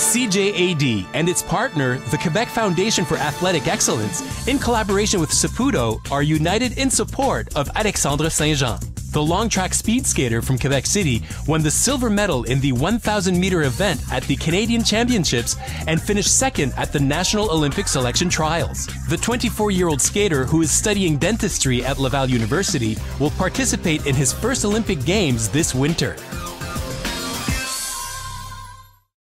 CJAD and its partner, the Quebec Foundation for Athletic Excellence, in collaboration with Saputo, are united in support of Alexandre Saint Jean. The long track speed skater from Quebec City won the silver medal in the 1,000 meter event at the Canadian Championships and finished second at the National Olympic Selection Trials. The 24 year old skater, who is studying dentistry at Laval University, will participate in his first Olympic Games this winter.